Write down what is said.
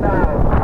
now.